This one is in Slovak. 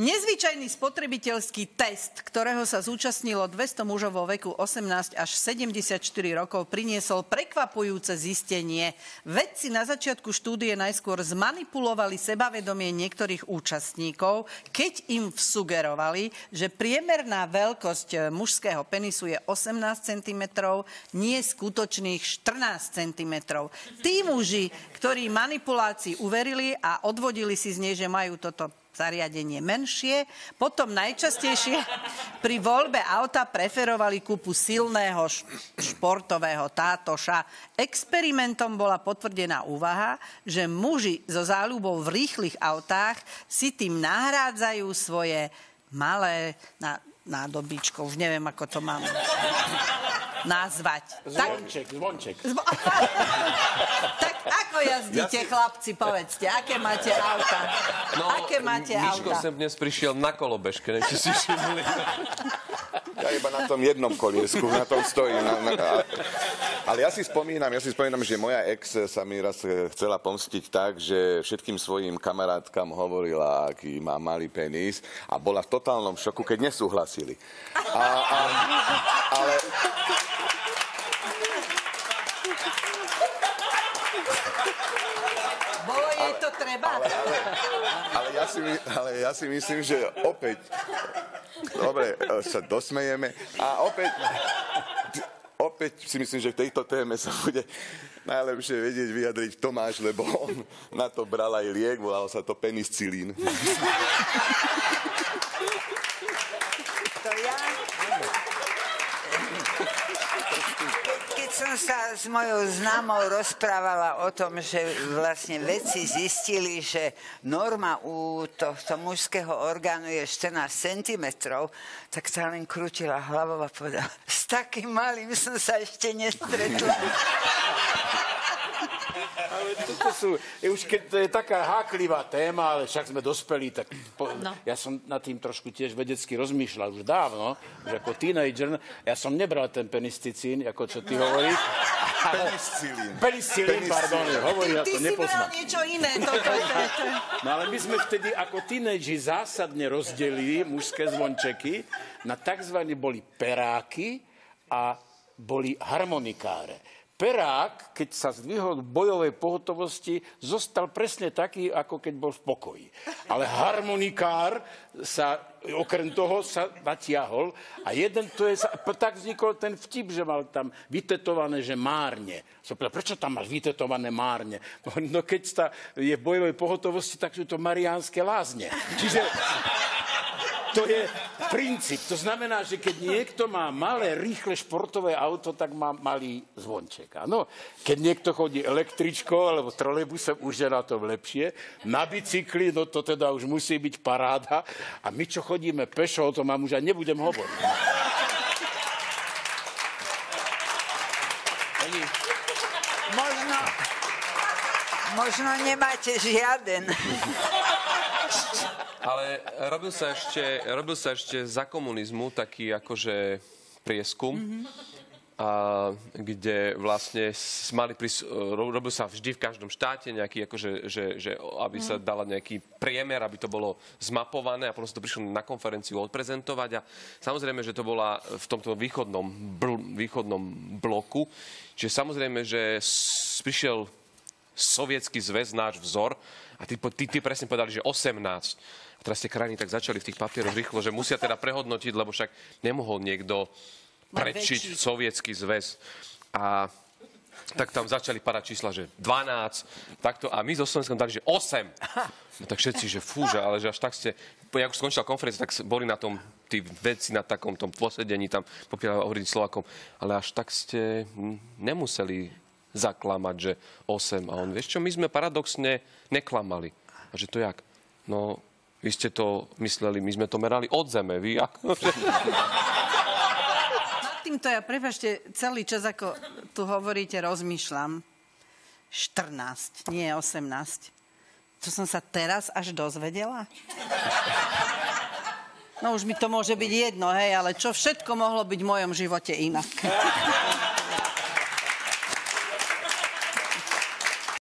Nezvyčajný spotrebiteľský test, ktorého sa zúčastnilo 200 mužov vo veku 18 až 74 rokov, priniesol prekvapujúce zistenie. Vedci na začiatku štúdie najskôr zmanipulovali sebavedomie niektorých účastníkov, keď im vsugerovali, že priemerná veľkosť mužského penisu je 18 cm, nie skutočných 14 cm. Tí muži, ktorí manipulácii uverili a odvodili si z nej, že majú toto zariadenie menšie. Potom najčastejšie pri voľbe auta preferovali kúpu silného športového tátoša. Experimentom bola potvrdená úvaha, že muži so záľubou v rýchlych autách si tým nahrádzajú svoje malé nádobičko. Už neviem, ako to mám nazvať. Zvonček, tak... zvonček. Zvo... jazdíte, ja si... chlapci, povedzte, aké máte auta? No, aké máte Miško auta? sem dnes prišiel na kolobežke, neviem, si všimli. Ja iba na tom jednom koliesku, na tom stojím. Na, na, ale ja si spomínam, ja si spomínam, že moja ex sa mi raz chcela pomstiť tak, že všetkým svojim kamarátkam hovorila, aký má malý penis a bola v totálnom šoku, keď nesúhlasili. A, a, ale bolo jej to treba? Ale, ale, ale, ja si, ale ja si myslím, že opäť... Dobre, sa dosmejeme. A opäť... Opäť si myslím, že v tejto téme sa bude najlepšie vedieť vyjadriť Tomáš, lebo on na to bral aj liek, volal sa to penicilín. To ja? Som sa s mojou známou rozprávala o tom, že vlastne vedci zistili, že norma u tohto mužského orgánu je 14 cm, tak sa len krútila hlavou a povedala, s takým malým som sa ešte nestretla. Toto sú, už keď to je taká háklivá téma, ale však sme dospeli, tak po, no. ja som nad tým trošku tiež vedecky rozmýšľal už dávno, že ako teenager, ja som nebral ten penisticín, ako čo ty hovoríš. Penicilín. Penicilín, pardon, hovorí, ja to nepoznám. Ty si niečo iné. To, to, to, to. No ale my sme vtedy ako teenageri zásadne rozdelili mužské zvončeky na tzv. boli peráky a boli harmonikáre. Perák, keď sa zdvihol v bojovej pohotovosti, zostal presne taký, ako keď bol v pokoji. Ale harmonikár sa, okrem toho, sa natiahol a jeden, to je, tak vznikol ten vtip, že mal tam vytetované, že márne. Som povedal, prečo tam máš vytetované márne? No keď sa je v bojovej pohotovosti, tak sú to mariánske lázne. Čiže to je princíp. To znamená, že keď niekto má malé, rýchle športové auto, tak má malý zvonček. Áno. Keď niekto chodí električkou alebo trolejbusom, už je na tom lepšie. Na bicykli, no to teda už musí byť paráda. A my, čo chodíme pešo, o tom vám už aj nebudem hovoriť. Možno, možno nemáte žiaden. Ale robil sa ešte, robil sa ešte za komunizmu taký akože prieskum, mm-hmm. a, kde vlastne mali prís, robil sa vždy v každom štáte nejaký, akože, že, že, aby sa mhm. dala nejaký priemer, aby to bolo zmapované a potom sa to prišlo na konferenciu odprezentovať a samozrejme, že to bola v tomto východnom, bl, východnom bloku, čiže samozrejme, že prišiel sovietský zväz, náš vzor a ty, ty, ty presne povedali, že 18 a teraz tie krajiny tak začali v tých papieroch rýchlo, že musia teda prehodnotiť, lebo však nemohol niekto prečiť sovietský zväz. A tak tam začali padať čísla, že 12, takto, a my zo Slovenskom dali, že 8. No tak všetci, že fú, že, ale že až tak ste, ja už skončila konferencia, tak boli na tom tí vedci na takom tom posedení, tam popierali hovoriť Slovakom, ale až tak ste nemuseli zaklamať, že 8. A on, vieš čo, my sme paradoxne neklamali. A že to jak? No, vy ste to mysleli, my sme to merali od zeme. Vy ako... Nad týmto ja, prepašte, celý čas, ako tu hovoríte, rozmýšľam. 14, nie 18. To som sa teraz až dozvedela? No už mi to môže byť jedno, hej, ale čo všetko mohlo byť v mojom živote inak.